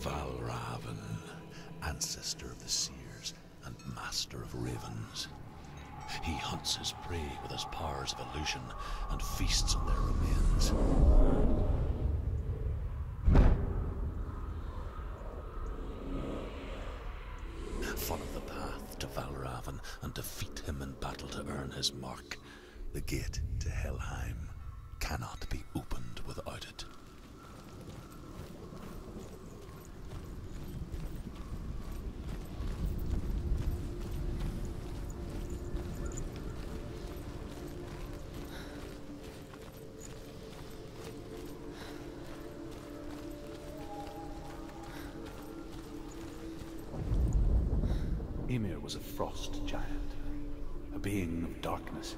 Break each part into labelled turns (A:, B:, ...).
A: Valravn, ancestor of the seers and master of ravens. He hunts his prey with his powers of illusion and feasts on their remains. Follow the path to Valravn and defeat him in battle to earn his mark. The gate to Helheim cannot be opened
B: a being of darkness,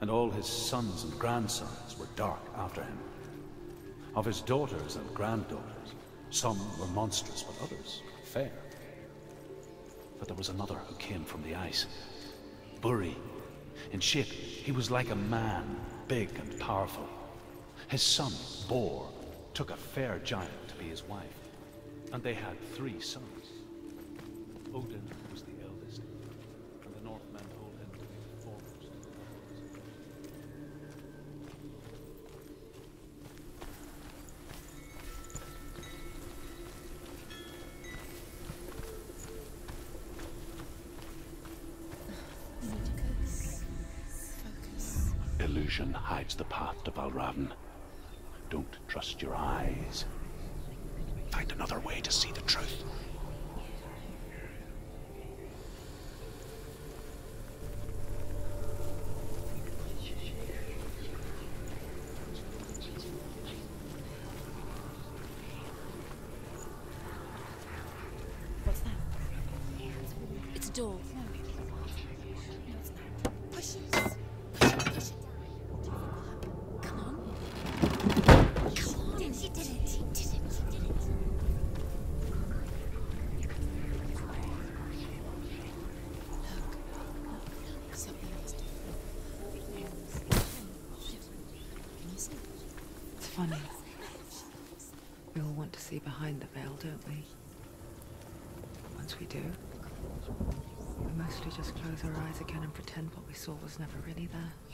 B: and all his sons and grandsons were dark after him. Of his daughters and granddaughters, some were monstrous, but others fair. But there was another who came from the ice. Buri. In shape, he was like a man, big and powerful. His son, Bor, took a fair giant to be his wife, and they had three sons. Odin Illusion hides the path to Valravn. Don't trust your eyes. Find another way to see the truth.
C: What's that? It's a door. No. No, it's not. Push it. Push it. Push it. Come on. Come on. You did it. You did it. You did it. Look. Look. Something else different. Can you see?
D: It's funny. We all want to see behind the veil, don't we? Once we do, we mostly just close our eyes again and pretend what we saw was never really there.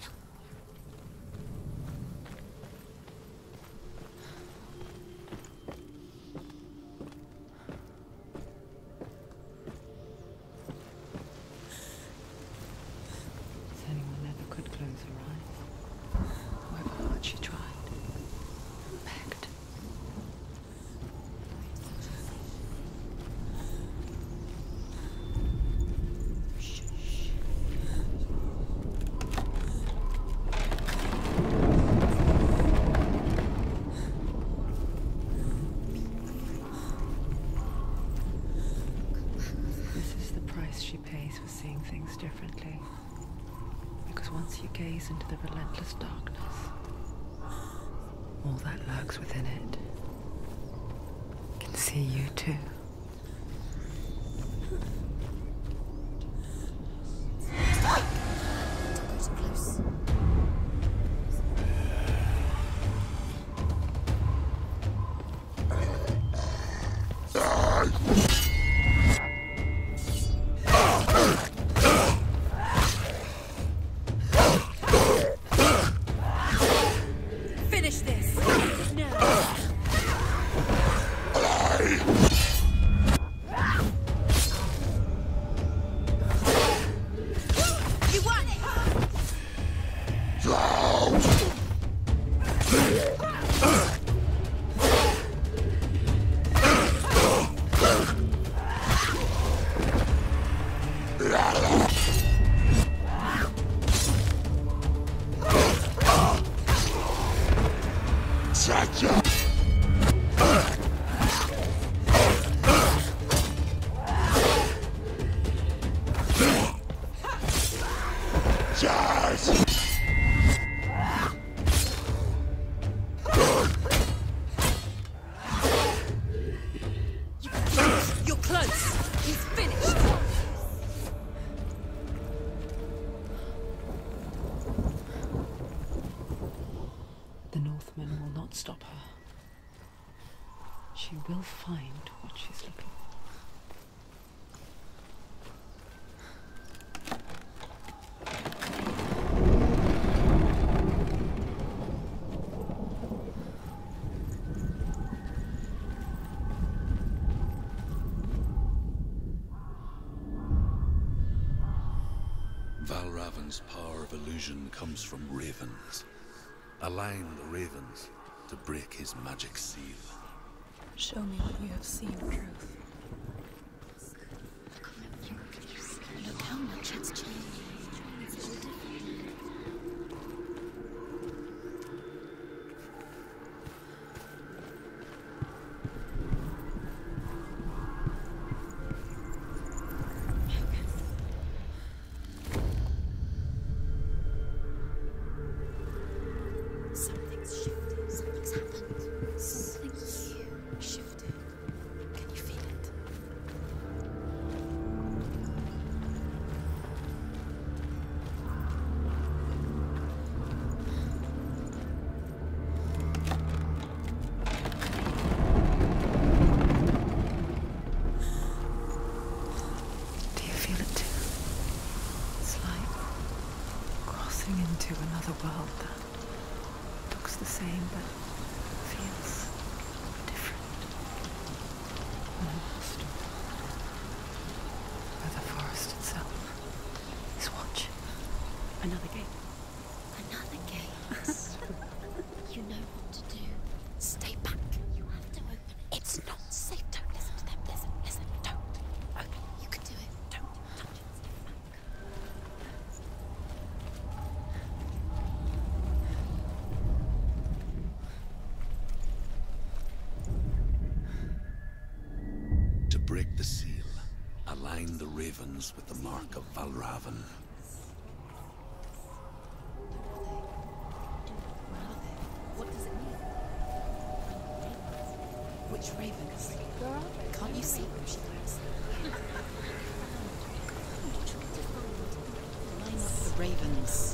B: Raven's power of illusion comes from ravens. Align the ravens to break his magic seal.
C: Show me what you have seen, Truth.
B: break the seal, align the ravens with the mark of
C: Valravn. Which ravens? Can't you see where she goes? Line up the ravens.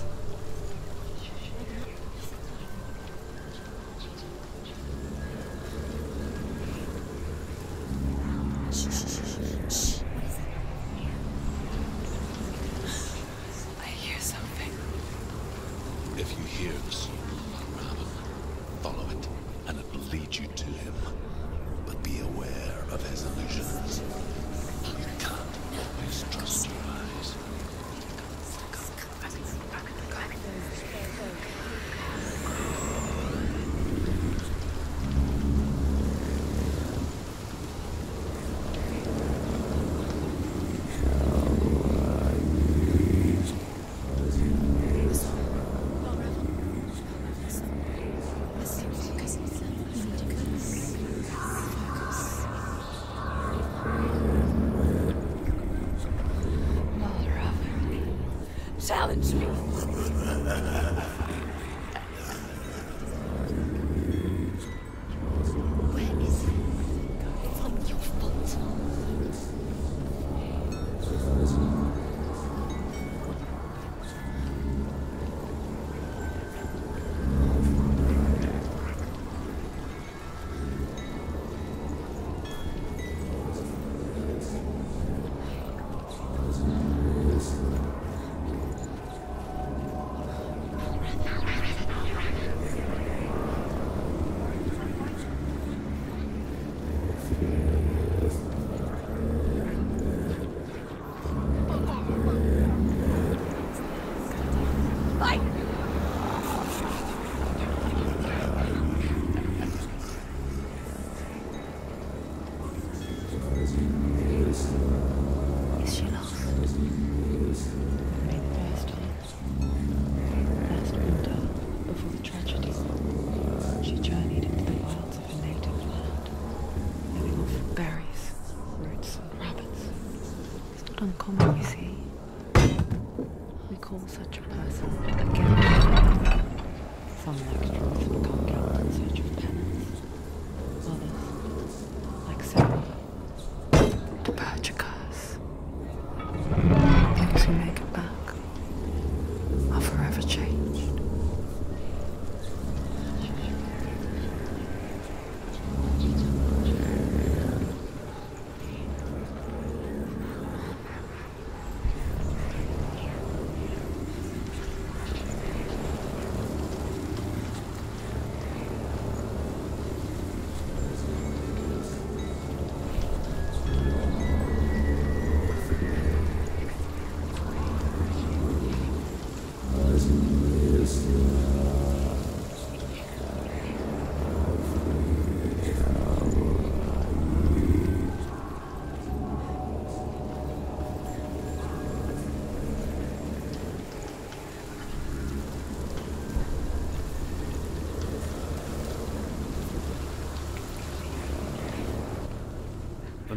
B: if you hear the
D: song.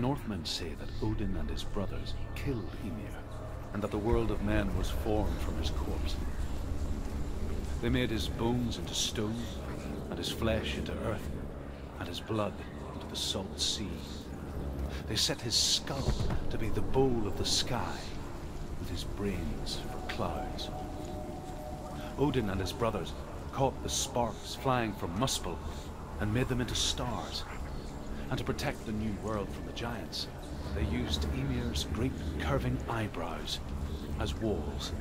B: Northmen say that Odin and his brothers killed Ymir, and that the world of men was formed from his corpse. They made his bones into stone, and his flesh into earth, and his blood into the salt sea. They set his skull to be the bowl of the sky, with his brains for clouds. Odin and his brothers caught the sparks flying from Muspel and made them into stars. And to protect the new world from the giants, they used Ymir's great curving eyebrows as walls.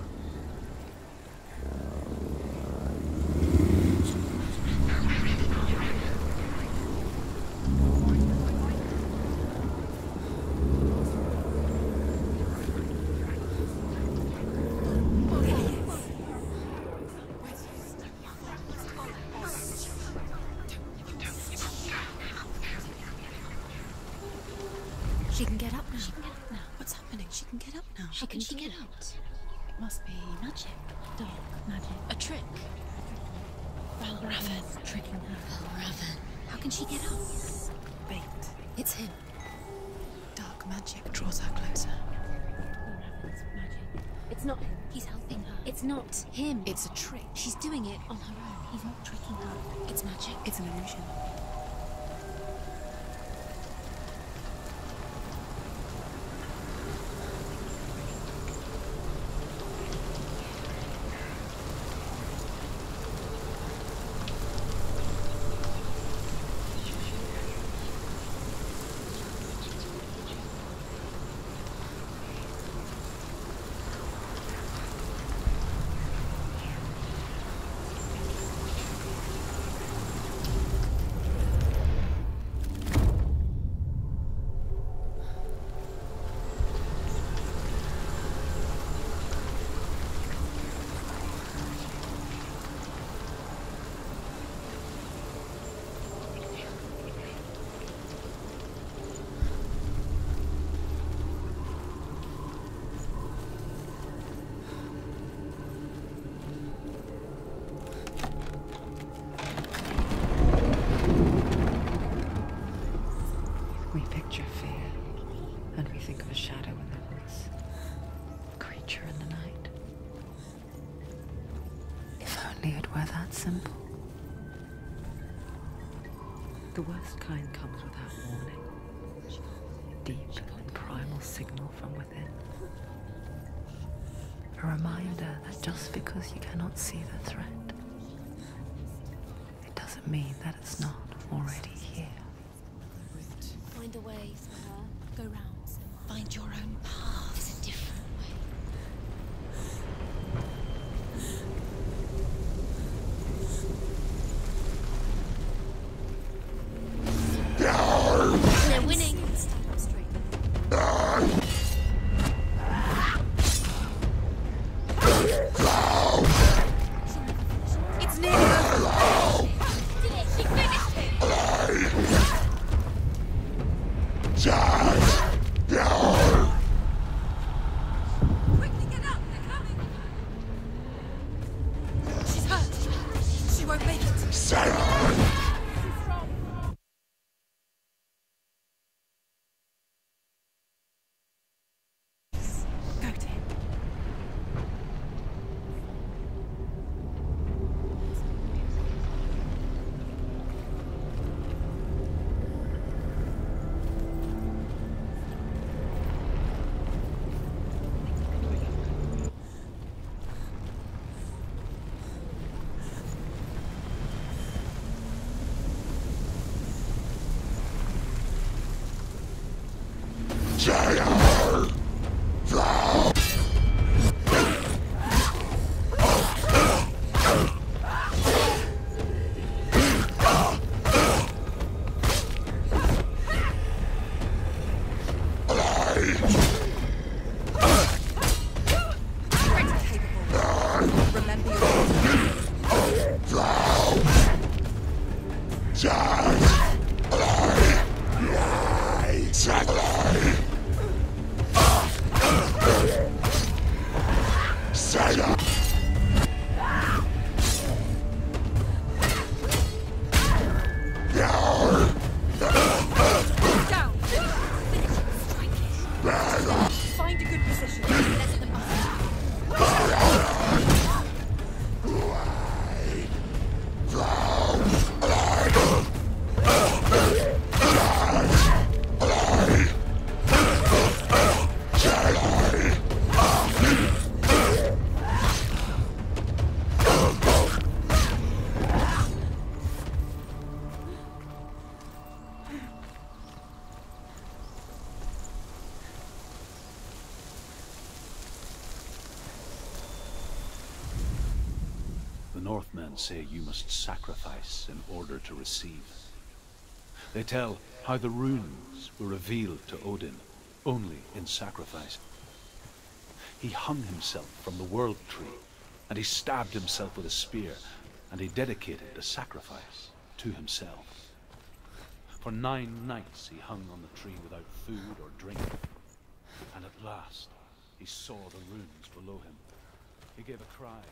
D: Simple. The worst kind comes without warning. Deep and primal signal from within. A reminder that just because you cannot see the threat, it doesn't mean that it's not already here.
C: Find a way her. Go round. Find your own path. Remember
B: say you must sacrifice in order to receive. They tell how the runes were revealed to Odin only in sacrifice. He hung himself from the world tree, and he stabbed himself with a spear, and he dedicated the sacrifice to himself. For nine nights he hung on the tree without food or drink, and at last he saw the runes below him. He gave a cry.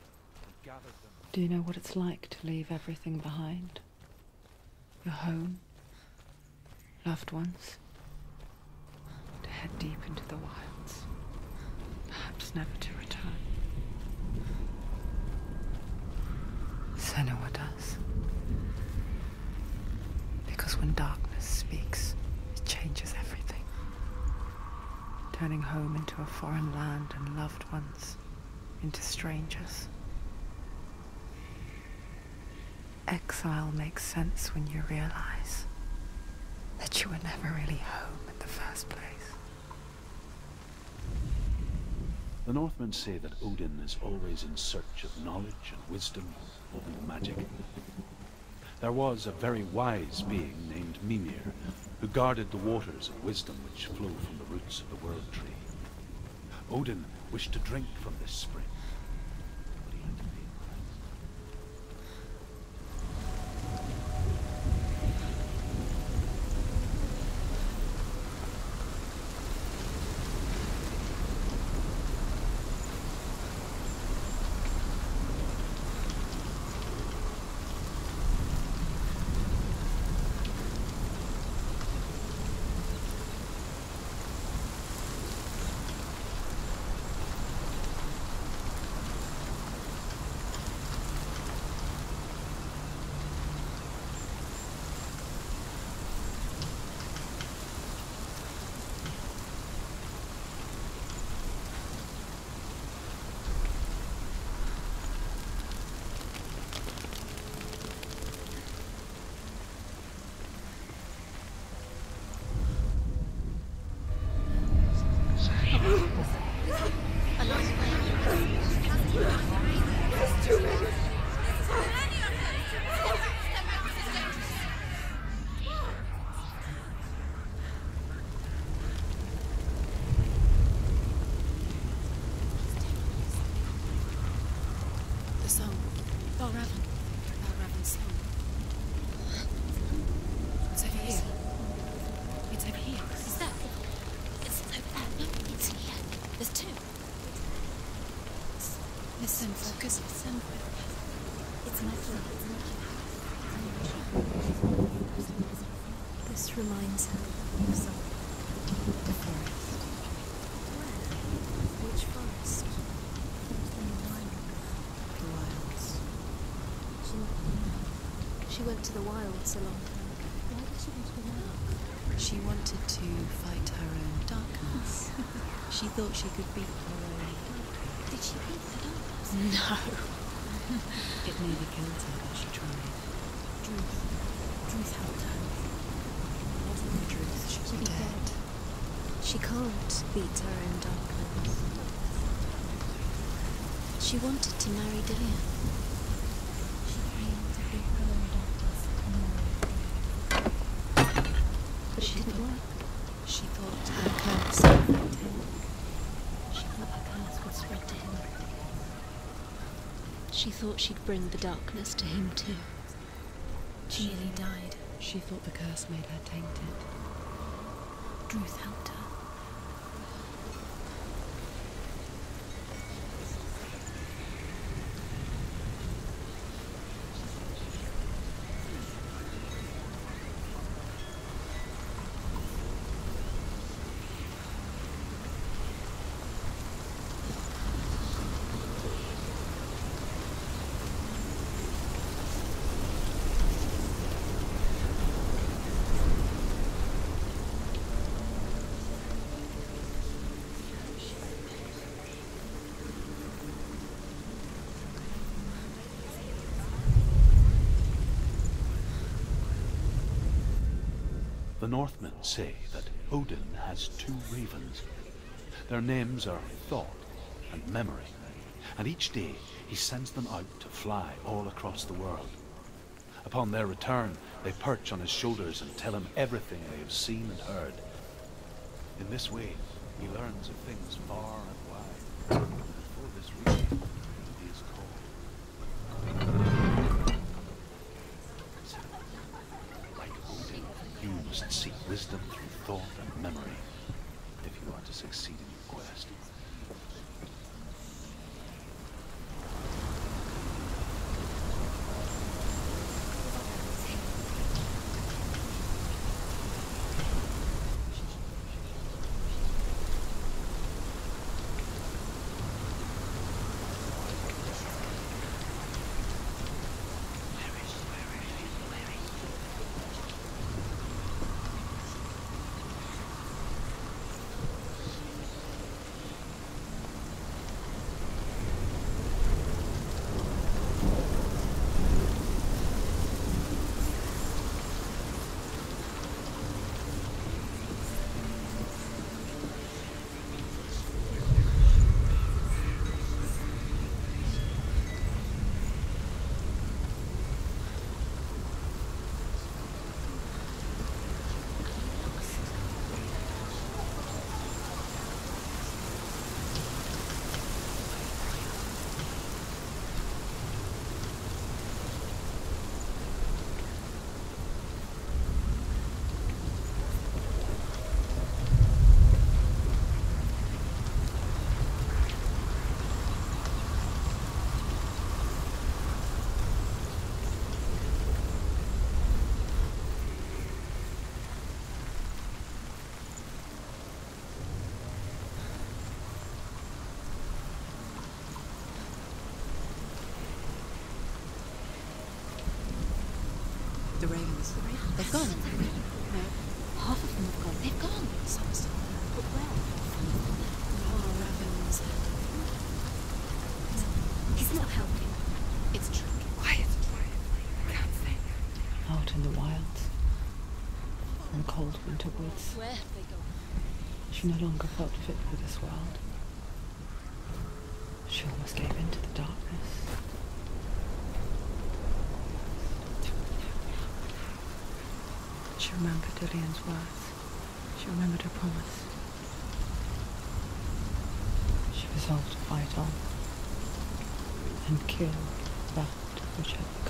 D: Do you know what it's like to leave everything behind? Your home, loved ones, to head deep into the wilds, perhaps never to return. Senua does. Because when darkness speaks, it changes everything, turning home into a foreign land and loved ones into strangers. Exile makes sense when you realize that you were never really home in the first place.
B: The Northmen say that Odin is always in search of knowledge and wisdom and magic. There was a very wise being named Mimir who guarded the waters of wisdom which flow from the roots of the world tree. Odin wished to drink from this spring,
C: went to the wilds a long time ago. Why did she go to the wilds? She wanted to fight her own darkness. she thought she could beat her own. Did she beat the darkness? No. it nearly killed her, but she tried. Druth. Druth helped her. Wasn't Druth, she'd be dead. She can't beat her own darkness. She wanted to marry Dillion. She dreamed to beat her own darkness But it didn't work. She thought her curse would affect him. She thought her curse would spread to him. She thought she'd bring the darkness to him too. She nearly died. She thought the curse made her tainted. Druth helped her.
B: The Northmen say that Odin has two ravens. Their names are Thought and Memory. And each day he sends them out to fly all across the world. Upon their return, they perch on his shoulders and tell him everything they have seen and heard. In this way, he learns of things far and
E: The ravens.
C: They've gone. No, half of them have gone. They've gone. Some still there. But where? Oh, ravens. He's not helping. It's tricky.
E: Quiet. I can't think.
D: Out in the wilds, in cold winter woods,
C: Where have they gone?
D: she no longer felt fit for this world. She almost gave in to the darkness. Dillion's words. She remembered her promise. She resolved to fight on and kill that which had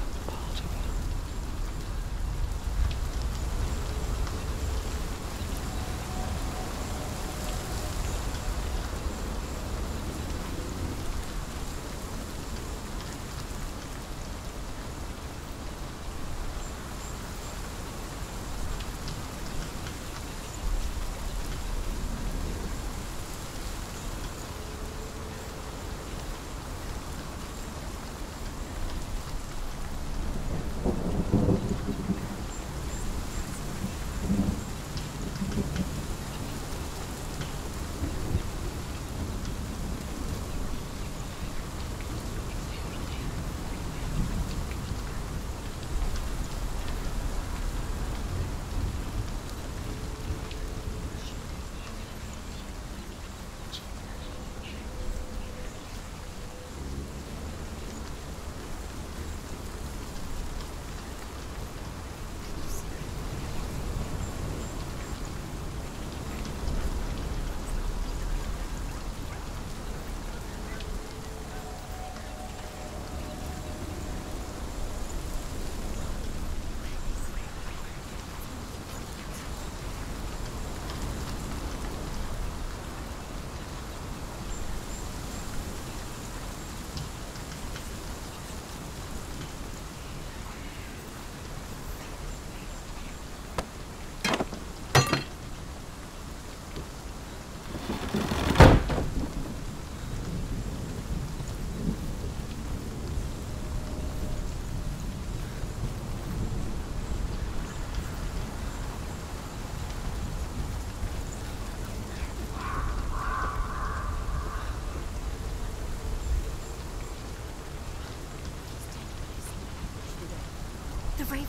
C: Three.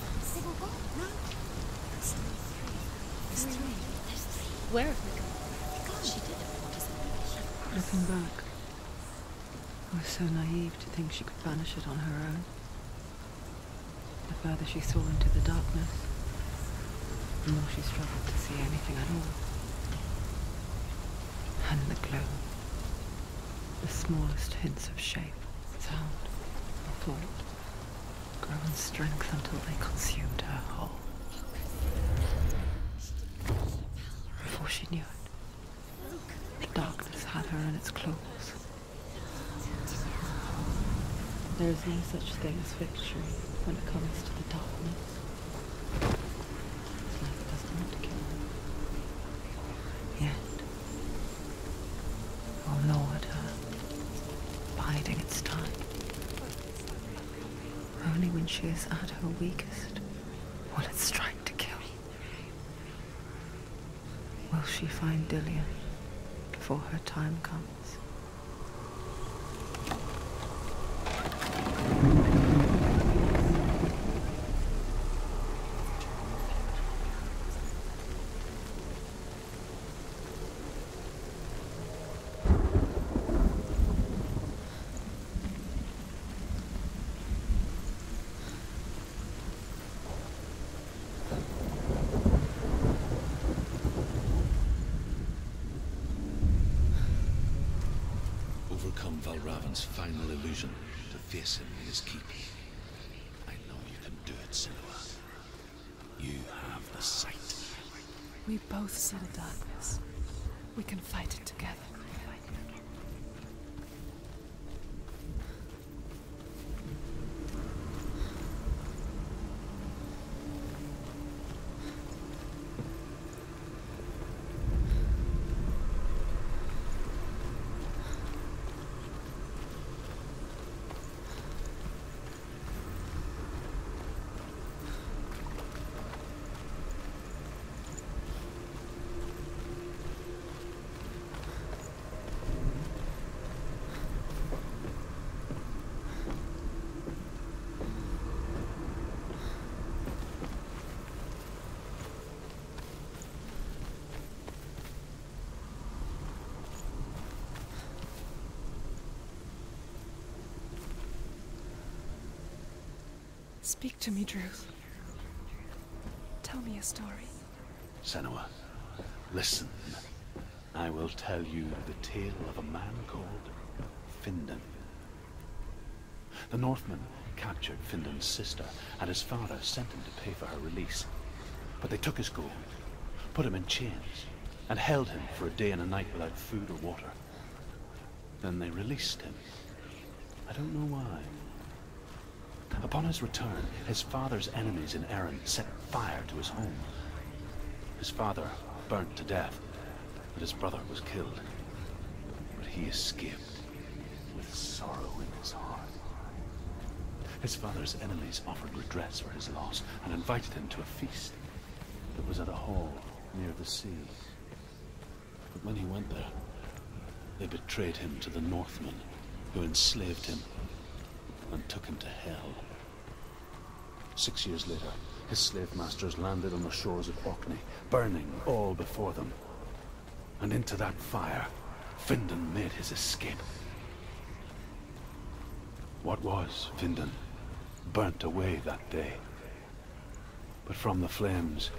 C: There's three. There's three. Where have they gone? She?
D: Looking back, was so naive to think she could banish it on her own. The further she saw into the darkness, the more she struggled to see anything at all. And the gloom, the smallest hints of shape, sound, or thought grow in strength until they consumed her whole. Before she knew it, the darkness had her in its claws. There is no such thing as victory when it comes to the darkness. Is at her weakest will it strike to kill. Will she find Dillion before her time comes?
A: Overcome Valravn's final illusion to face him in his keep. I know you can do it, Senua. You have the sight.
E: We both see the darkness. We can fight it together. Speak to me, Druth. Tell me a story.
B: Senua, listen. I will tell you the tale of a man called Findan. The Northmen captured Findan's sister, and his father sent him to pay for her release. But they took his gold, put him in chains, and held him for a day and a night without food or water. Then they released him. I don't know why. Upon his return, his father's enemies in Erin set fire to his home. His father burnt to death, and his brother was killed. But he escaped with sorrow in his heart. His father's enemies offered redress for his loss and invited him to a feast that was at a hall near the sea. But when he went there, they betrayed him to the Northmen, who enslaved him and took him to hell. Six years later, his slave masters landed on the shores of Orkney, burning all before them. And into that fire, Findan made his escape. What was Findan burnt away that day. But from the flames,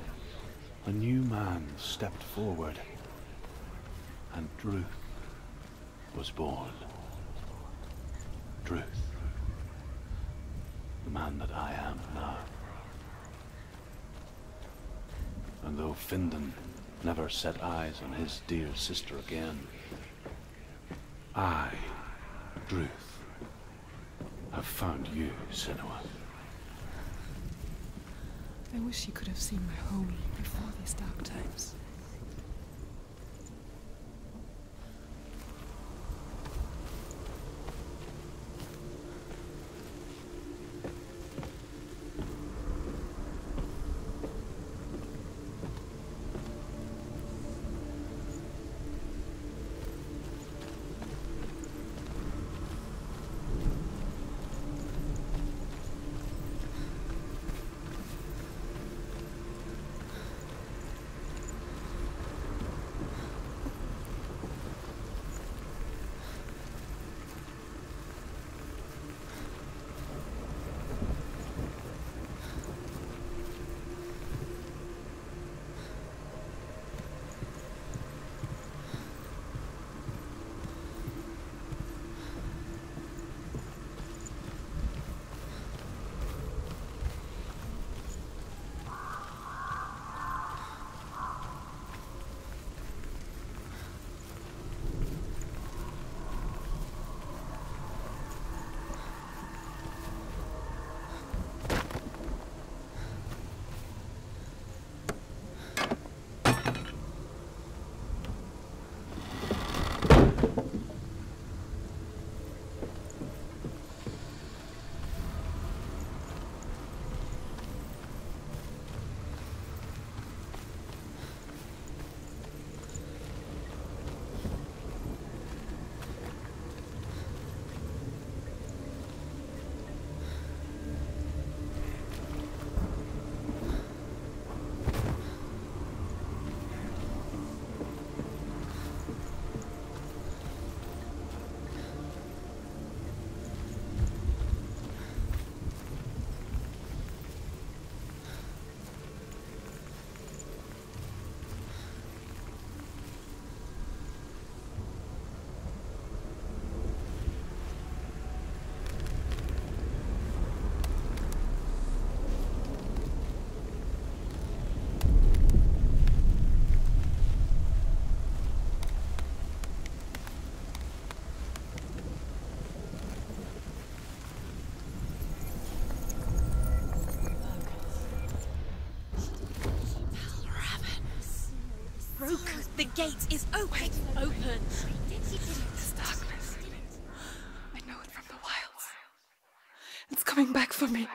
B: a new man stepped forward, and Druth was born. Druth man that I am now. And though Findan never set eyes on his dear sister again, I, Druth, have found you, Senua.
E: I wish you could have seen my home before these dark times.
C: The gate is open. Open.
E: This darkness. I know it from the wilds. It's coming back for me.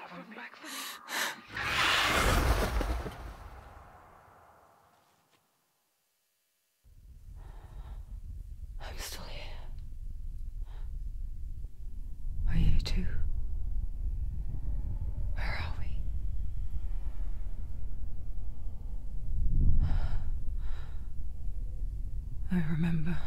D: I'm still here. Are you too? Where are we? I remember.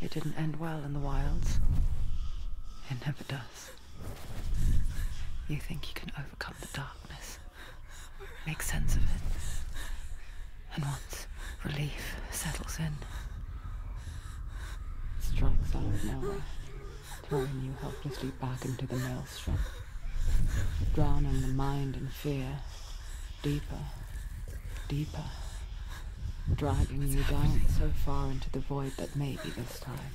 D: It didn't end well in the wilds. It never does. You think you can overcome the darkness, make sense of it, and once relief settles in, it strikes out of nowhere, throwing you helplessly back into the maelstrom, drowning the mind in fear, deeper, deeper, dragging you down so far into the void that maybe this time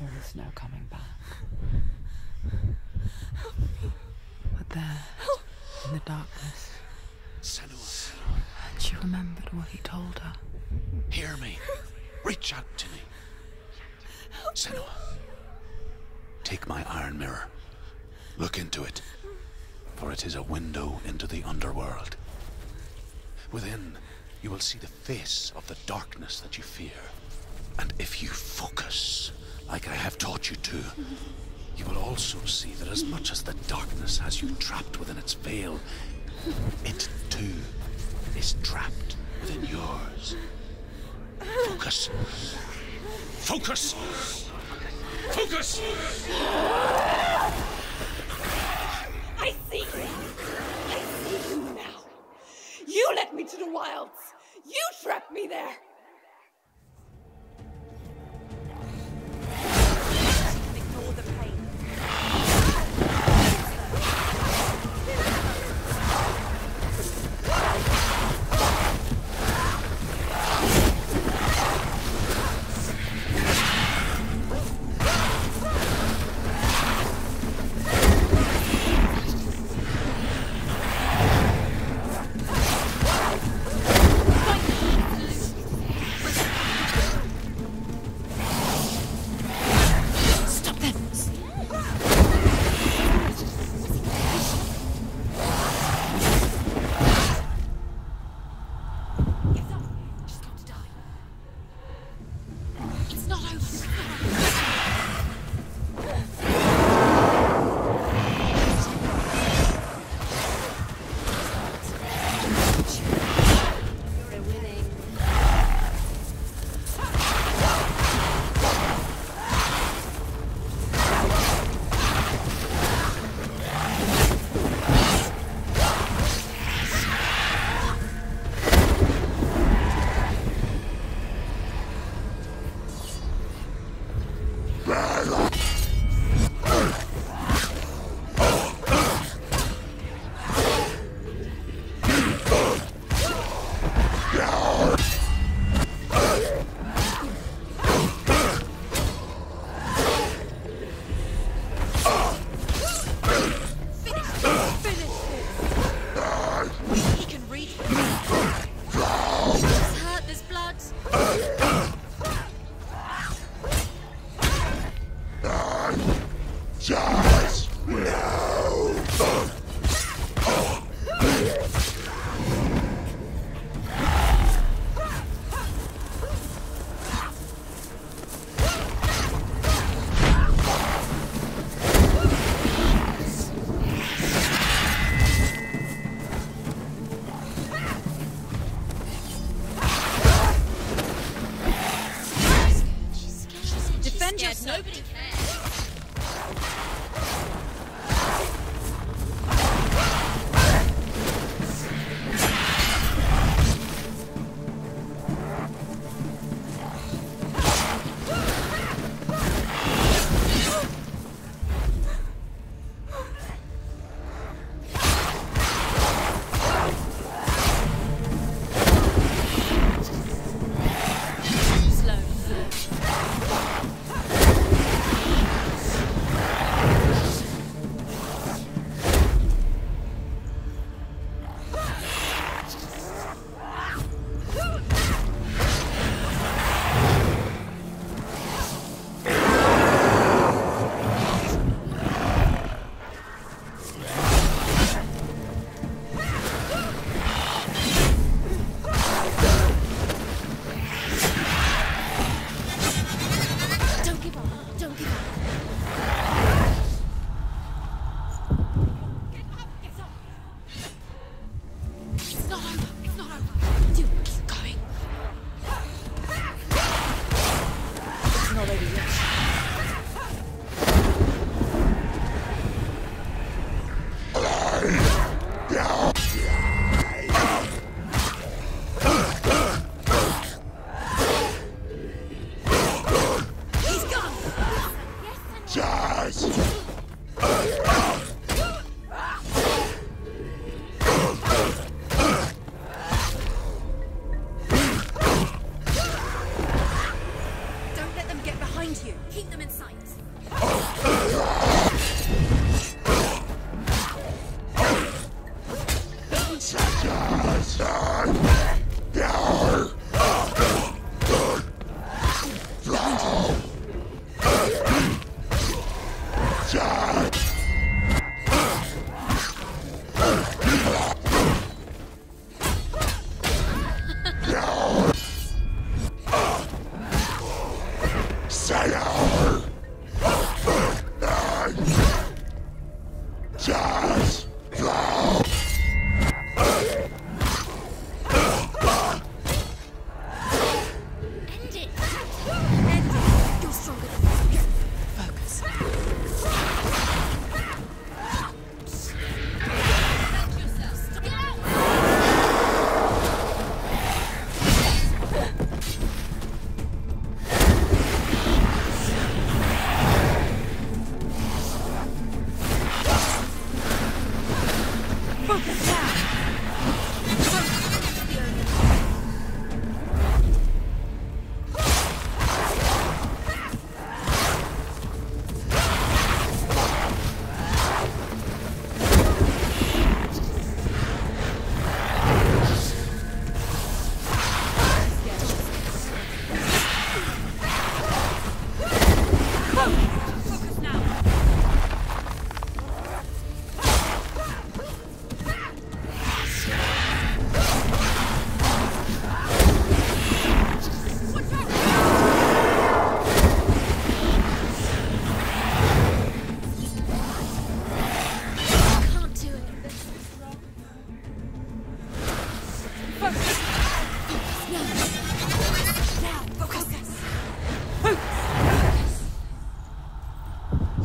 D: there is no coming back. But there, in the darkness, and she remembered what he told her.
B: hear me. Reach out to me. Senua, take my iron mirror. Look into it, for it is a window into the underworld. Within, you will see the face of the darkness that you fear. And if you focus, like I have taught you to, you will also see that as much as the darkness has you trapped within its veil, it too is trapped within yours. Focus. Focus! Focus!
F: I see you. I see you now. Led me to the wilds. You trapped me there. End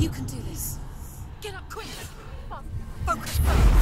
F: You can do this. Get up quick. Focus. Mill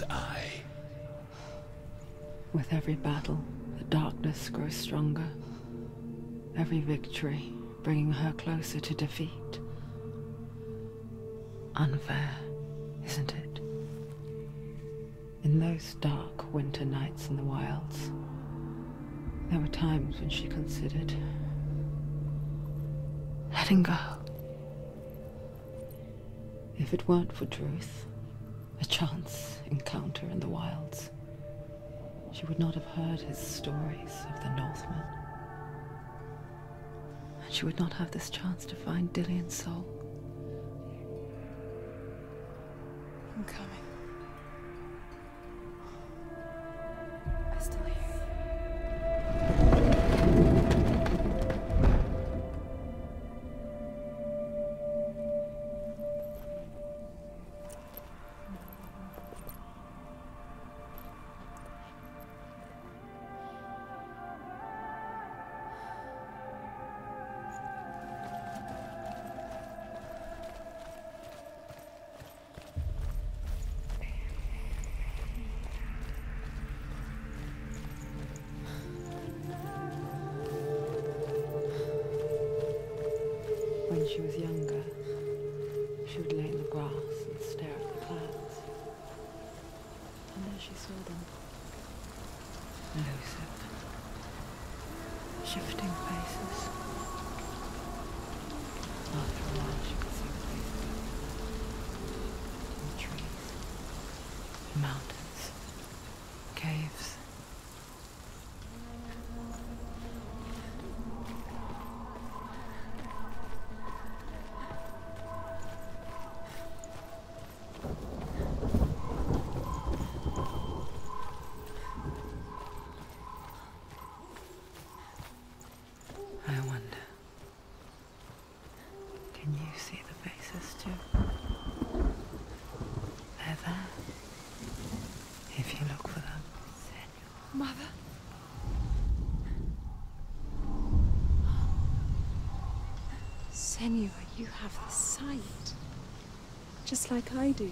B: mind's eye.
D: With every battle, the darkness grows stronger. Every victory bringing her closer to defeat. Unfair, isn't it? In those dark winter nights in the wilds, there were times when she considered letting go. If it weren't for Druth, a chance encounter in the wilds, she would not have heard his stories of the Northmen. And she would not have this chance to find Dillion's soul.
C: Senua, you have the sight. Just like I do.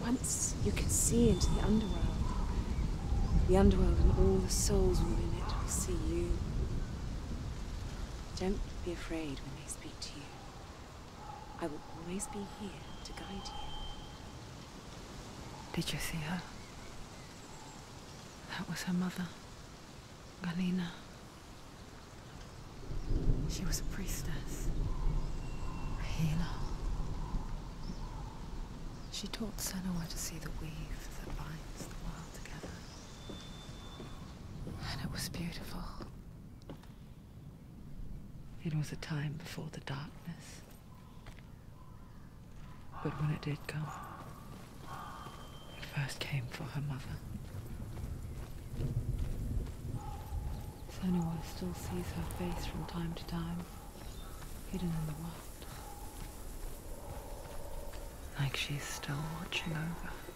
C: Once you can see into the underworld. The underworld and all the souls within it will see you. Don't be afraid when they speak to you. I will always be here to guide you.
D: Did you see her? That was her mother, Galena. She was a priestess, a healer. She taught Senua to see the weave that binds the world together. And it was beautiful. It was a time before the darkness. But when it did come, it first came for her mother. Senua still sees her face from time to time, hidden in the world. Like she's still watching over.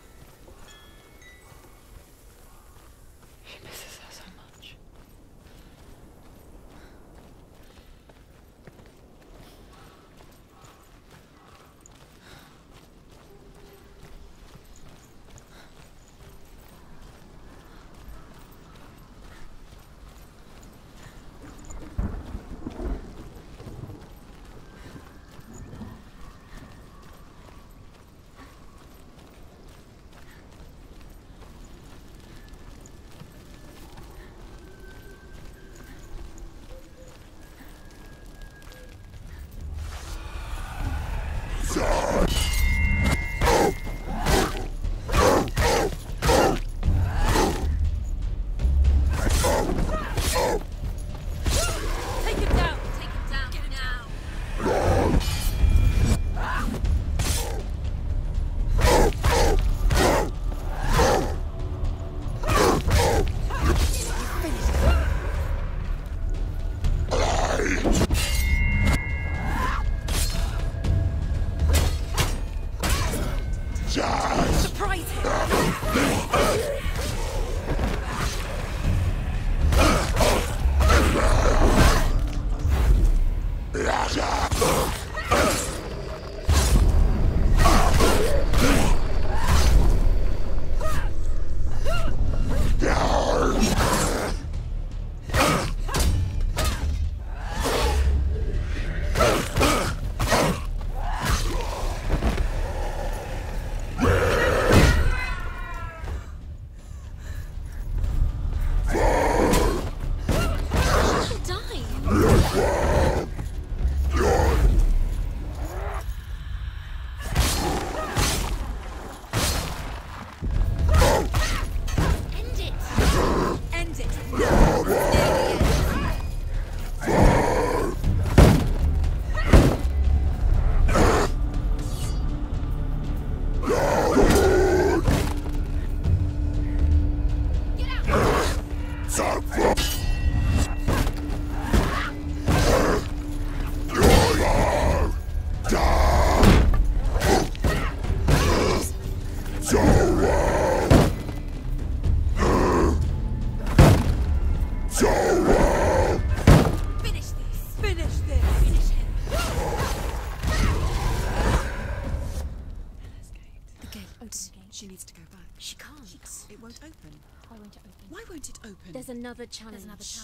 G: Another challenge.
F: There's another challenge.